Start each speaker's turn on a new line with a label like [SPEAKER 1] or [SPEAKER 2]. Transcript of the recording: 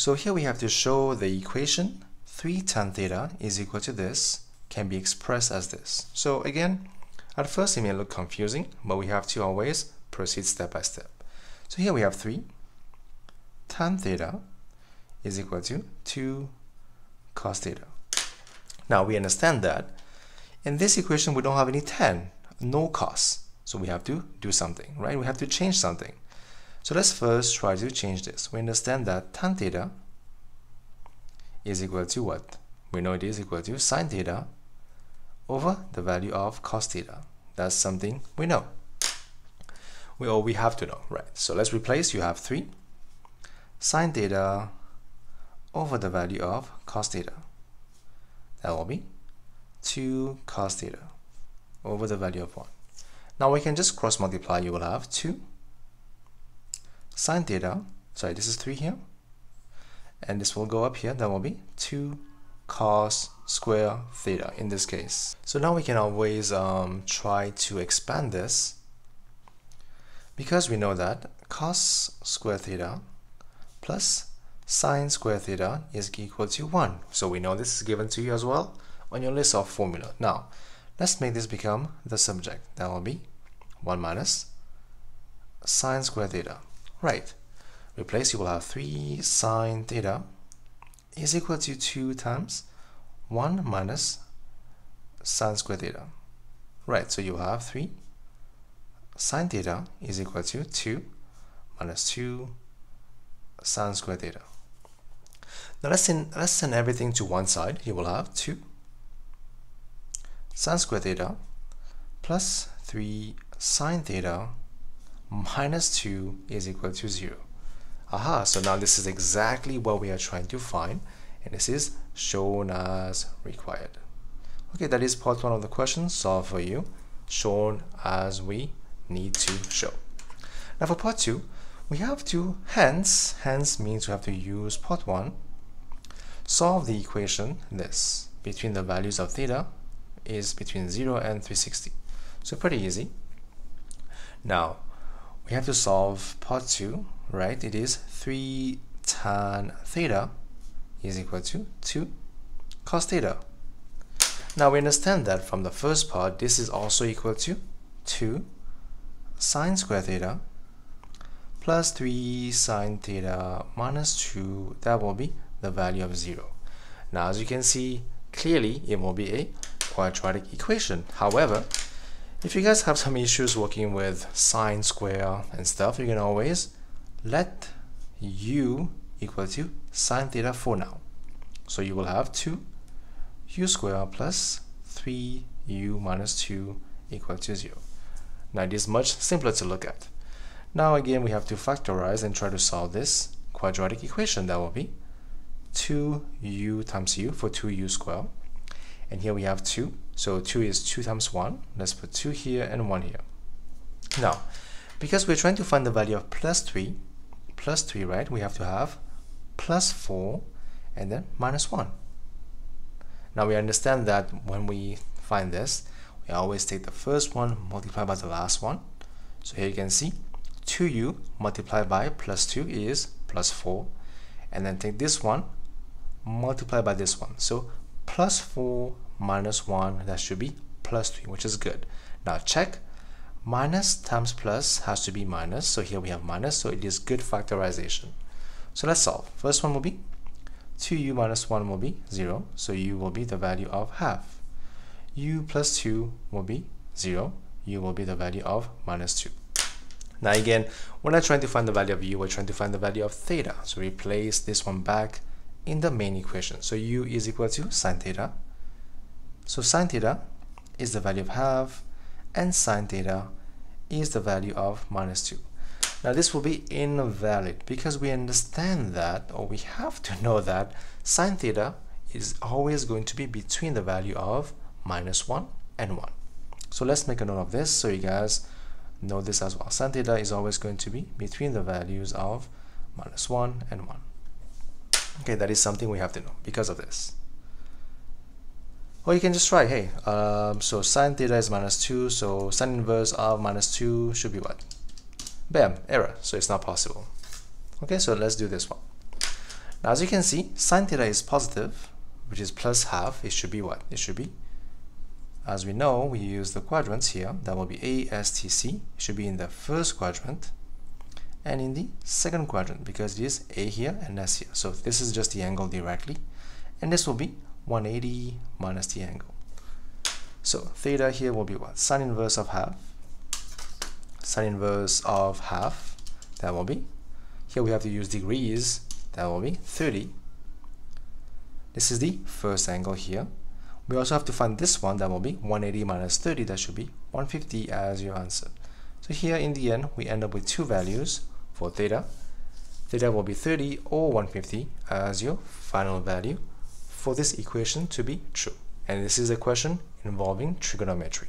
[SPEAKER 1] So here we have to show the equation 3 tan theta is equal to this can be expressed as this. So again, at first it may look confusing, but we have to always proceed step by step. So here we have 3 tan theta is equal to 2 cos theta. Now we understand that in this equation we don't have any tan, no cos. So we have to do something, right? We have to change something. So let's first try to change this. We understand that tan theta is equal to what? We know it is equal to sine theta over the value of cos theta. That's something we know. We all we have to know, right? So let's replace. You have 3 sine theta over the value of cos theta. That will be 2 cos theta over the value of 1. Now we can just cross multiply. You will have 2 sine theta. Sorry, this is 3 here. And this will go up here. That will be 2 cos square theta in this case. So now we can always um, try to expand this because we know that cos square theta plus sine square theta is equal to 1. So we know this is given to you as well on your list of formula. Now, let's make this become the subject. That will be 1 minus sine square theta. Right. Replace, you will have 3 sine theta is equal to 2 times 1 minus sine square theta. Right, so you have 3 sine theta is equal to 2 minus 2 sine square theta. Now let's send, let's send everything to one side. You will have 2 sine square theta plus 3 sine theta minus 2 is equal to 0. Aha, so now this is exactly what we are trying to find and this is shown as required. Okay, that is part one of the question solved for you, shown as we need to show. Now for part two, we have to hence, hence means we have to use part one, solve the equation this, between the values of theta is between 0 and 360. So pretty easy. Now, we have to solve part 2, right? It is 3 tan theta is equal to 2 cos theta. Now we understand that from the first part, this is also equal to 2 sine square theta plus 3 sine theta minus 2. That will be the value of 0. Now as you can see, clearly it will be a quadratic equation. However, if you guys have some issues working with sine square and stuff, you can always let u equal to sine theta for now. So you will have 2 u square plus 3u minus 2 equal to 0. Now it is much simpler to look at. Now again we have to factorize and try to solve this quadratic equation. That will be 2u times u for 2u square. And here we have 2 so 2 is 2 times 1. Let's put 2 here and 1 here. Now, because we're trying to find the value of plus 3, plus 3, right, we have to have plus 4 and then minus 1. Now we understand that when we find this, we always take the first one multiplied by the last one. So here you can see 2u multiplied by plus 2 is plus 4. And then take this one multiplied by this one. So plus 4 minus 1 that should be plus 3 which is good. Now check minus times plus has to be minus so here we have minus so it is good factorization. So let's solve. First one will be 2u minus 1 will be 0 so u will be the value of half. u plus 2 will be 0 u will be the value of minus 2 now again we're not trying to find the value of u we're trying to find the value of theta. So replace this one back in the main equation so u is equal to sine theta so sine theta is the value of half and sine theta is the value of minus 2. Now this will be invalid because we understand that or we have to know that sine theta is always going to be between the value of minus 1 and 1. So let's make a note of this so you guys know this as well. Sine theta is always going to be between the values of minus 1 and 1. Okay, that is something we have to know because of this. Or you can just try, hey, um, so sine theta is minus 2, so sine inverse of minus 2 should be what? Bam, error, so it's not possible. Okay, so let's do this one. Now as you can see, sine theta is positive, which is plus half. It should be what? It should be, as we know, we use the quadrants here. That will be A, S, T, C. It should be in the first quadrant and in the second quadrant because it is A here and S here. So this is just the angle directly. And this will be 180 minus the angle. So theta here will be what? Sine inverse of half. Sine inverse of half. That will be. Here we have to use degrees. That will be 30. This is the first angle here. We also have to find this one. That will be 180 minus 30. That should be 150 as your answer. So here in the end, we end up with two values for theta. Theta will be 30 or 150 as your final value for this equation to be true. And this is a question involving trigonometry.